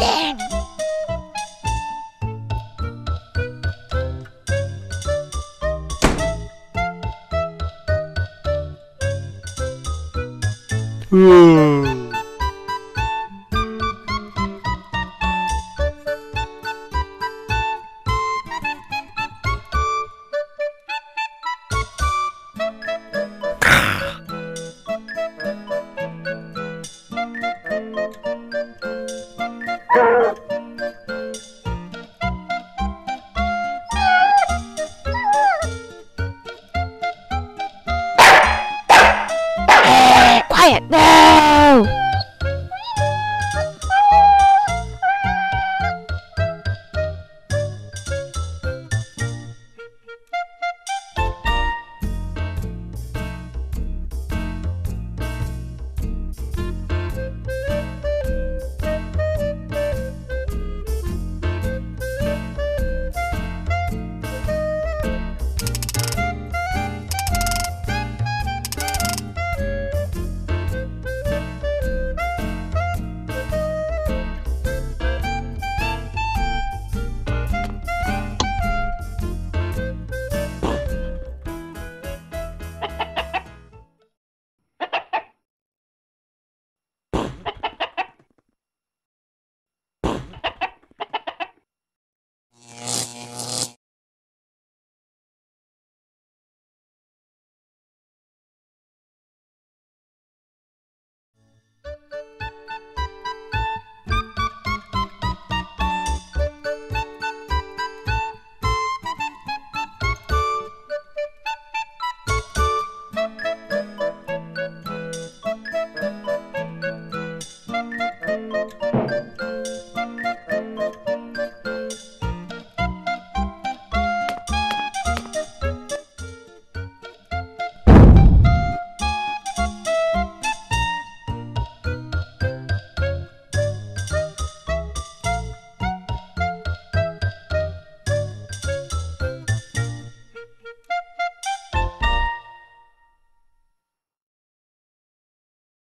pudding! Ooh. Hmm. Quiet! No!